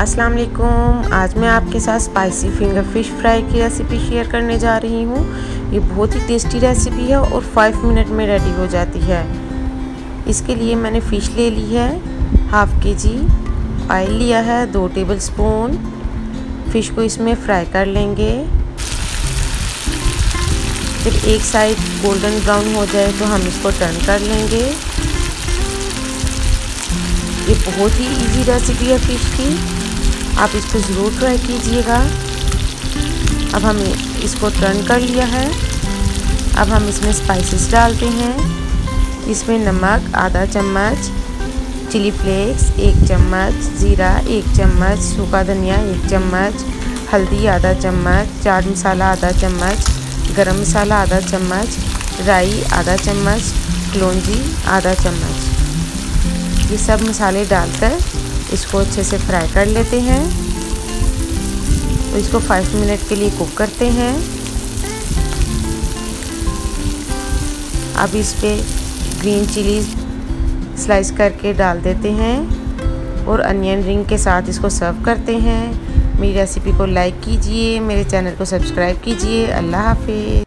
अस्सलाम वालेकुम आज मैं आपके साथ स्पाइसी फिंगर फ़िश फ्राई की रेसिपी शेयर करने जा रही हूँ। ये बहुत ही टेस्टी रेसिपी है और फाइव मिनट में रेडी हो जाती है। इसके लिए मैंने फ़िश ले ली है हाफ़ के जी ऑयल लिया है, दो टेबल स्पून फ़िश को इसमें फ्राई कर लेंगे। जब एक साइड गोल्डन ब्राउन हो जाए तो हम इसको टर्न कर लेंगे। ये बहुत ही इजी रेसिपी है फ़िश की। आप इसको ज़रूर ट्राई कीजिएगा। अब हम इसको टर्न कर लिया है। अब हम इसमें स्पाइसेस डालते हैं। इसमें नमक, आधा चम्मच चिली फ्लेक्स एक चम्मच, ज़ीरा, एक चम्मच, सूखा धनिया, एक चम्मच, हल्दी, आधा चम्मच, चाट मसाला, आधा चम्मच, गरम मसाला, आधा चम्मच, राई, आधा चम्मच कलौजी आधा चम्मच। ये सब मसाले डालकर इसको अच्छे से फ्राई कर लेते हैं। तो इसको फाइव मिनट के लिए कुक करते हैं। अब इस पर ग्रीन चिली स्लाइस करके डाल देते हैं और अनियन रिंग के साथ इसको सर्व करते हैं। मेरी रेसिपी को लाइक कीजिए, मेरे चैनल को सब्सक्राइब कीजिए। अल्लाह हाफिज़।